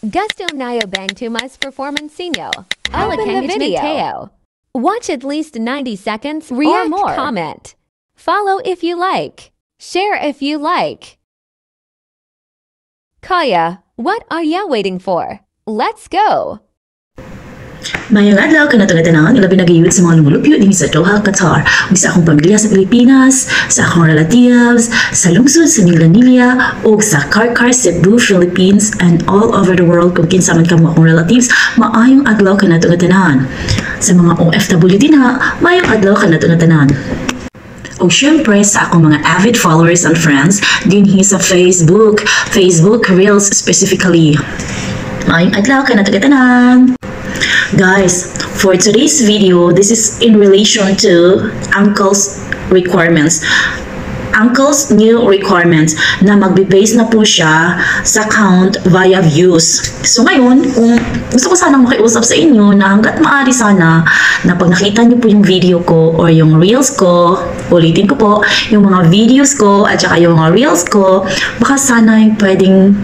Gusto Nayo Bang Tumas Performance Sino. Open Open the the video. Watch at least 90 seconds React, or more. Comment. Follow if you like. Share if you like. Kaya, what are you waiting for? Let's go! Mayang adlaw ka na tanan ilabi nagayud sa mga lumulupyo din sa Doha, Qatar. Ug sa akong pamilya sa Pilipinas, sa akong relatives, sa lungsod sa Ninglanilla, ug sa Karkar, Cebu, Philippines, and all over the world kung kinsa man kamo akong relatives, maayong adlaw ka na tanan. Sa mga OFW din ha, maayong adlaw ka na tanan. O syempre sa akong mga avid followers and friends din hi sa Facebook, Facebook Reels specifically. Maayong adlaw ka na tanan. Guys, for today's video, this is in relation to Uncle's requirements. Uncle's new requirements na magbe-base na po siya sa count via views. So ngayon, kung gusto ko sanang makiusap sa inyo na hanggat maaari sana na pag nakita niyo po yung video ko or yung reels ko, ulitin ko po, yung mga videos ko at saka yung mga reels ko, baka sana yung pwedeng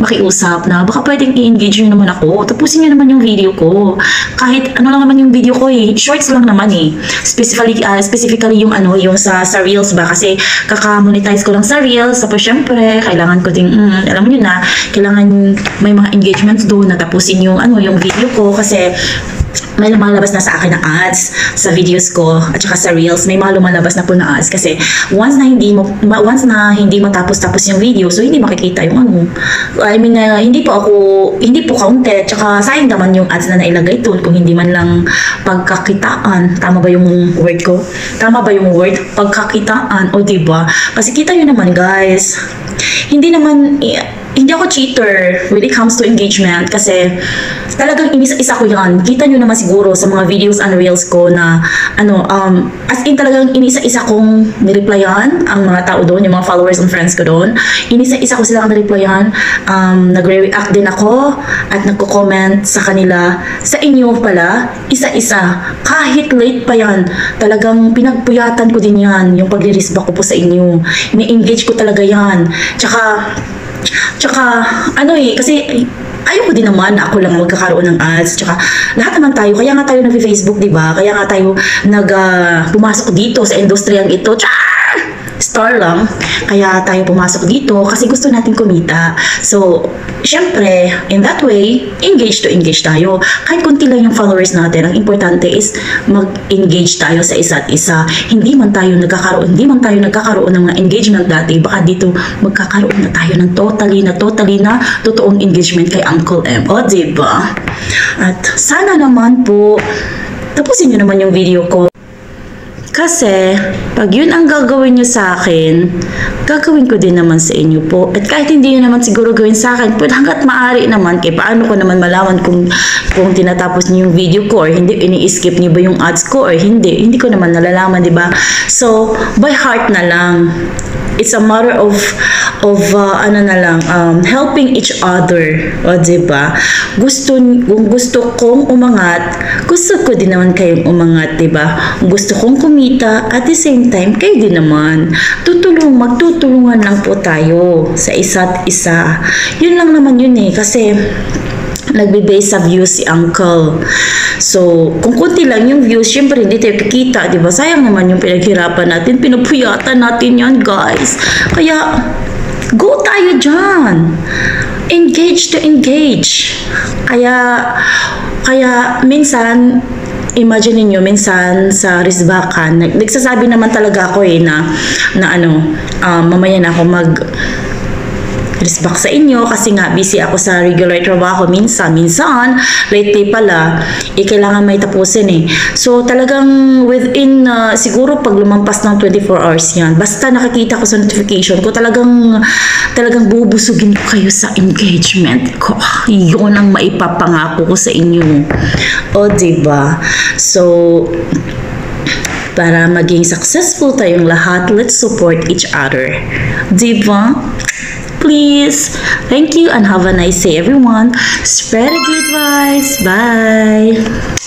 makiusap na baka pwedeng i-engage nyo naman ako. Tapusin nyo naman yung video ko. Kahit ano lang naman yung video ko eh. Shorts lang naman eh. Specifically, ah, specifically yung ano, yung sa, sa Reels ba? Kasi kaka-monetize ko lang sa Reels. Tapos syempre, kailangan ko ding, mm, alam mo na, kailangan may mga engagements doon na tapusin yung ano, yung video ko. Kasi may lumalabas na sa akin na ads sa videos ko at saka sa reels may mga lumalabas na po na ads. Kasi once na hindi mo once na hindi matapos tapos yung video so hindi makikita yung ano. I mean uh, hindi po ako hindi po counted tsaka sayang naman yung ads na nailagay doon kung hindi man lang pagkakitaan. Tama ba yung word ko? Tama ba yung word? Pagkakitaan. O diba kasi kita yun naman guys. Hindi naman hindi ako cheater when it comes to engagement kasi talagang inisa-isa ko yan. Kita nyo naman siguro sa mga videos and reels ko na ano, um, as in talagang inisa-isa kong nireplyan ang mga tao doon, yung mga followers and friends ko doon. Inisa-isa ko silang nireplyan. Um, nagre-react din ako at nagko-comment sa kanila. Sa inyo pala, isa-isa. Kahit late pa yan, talagang pinagpuyatan ko din yan, yung pagre-resback ko po sa inyo. Ni-engage ko talaga yan. Tsaka, Tsaka, ano eh, kasi ayoko din naman na ako lang magkakaroon ng ads. Tsaka, lahat naman tayo, kaya nga tayo nag-Facebook, di ba? Kaya nga tayo nag, pumasok dito sa industriyang ito. Char! Star lang. Kaya tayo pumasok dito kasi gusto natin kumita. So, syempre, in that way, engage to engage tayo. Kahit kunti lang yung followers natin, ang importante is mag-engage tayo sa isa't isa. Hindi man tayo nagkakaroon, hindi man tayo nagkakaroon ng mga engagement dati, baka dito magkakaroon na tayo ng totally na totally na totoong engagement kay Uncle M. O, diba? At sana naman po, tapusin nyo naman yung video ko. Kasi, pag yun ang gagawin nyo sa akin, gagawin ko din naman sa inyo po. At kahit hindi nyo naman siguro gawin sa akin, pero hanggat maaari naman, kaya paano ko naman malaman kung, kung tinatapos nyo yung video ko or hindi, ini-skip nyo ba yung ads ko or hindi. Hindi ko naman nalalaman, di ba? So, by heart na lang. It's a matter of of uh, ano na lang um, helping each other o di ba? Gusto kung gusto kong umangat gusto ko din naman kayong umangat di ba? Gusto kong kumita at the same time kayo din naman. Tutulong magtutulungan lang po tayo sa isa't isa. Yun lang naman yun eh kasi nagbe-base sa views si uncle. So, kung kunti lang yung views, syempre hindi tayo kikita, di ba? Sayang naman yung pinaghirapan natin, pinupuyatan natin yan, guys. Kaya, go tayo dyan. Engage to engage. Kaya, kaya minsan, imagine niyo minsan sa risbakan, nag- nagsasabi naman talaga ako eh na, na ano, um, mamaya na ako mag, respect sa inyo kasi nga busy ako sa regular trabaho minsan minsan. Lately pala eh kailangan may tapusin eh. So talagang within uh, siguro pag lumampas ng 24 hours yan basta nakakita ko sa notification ko talagang talagang bubusugin ko kayo sa engagement ko. Yun ang maipapangako ko sa inyo. O diba? So para maging successful tayong lahat, let's support each other. Diba? Please. Thank you and have a nice day, everyone. Spread the good vibes. Bye.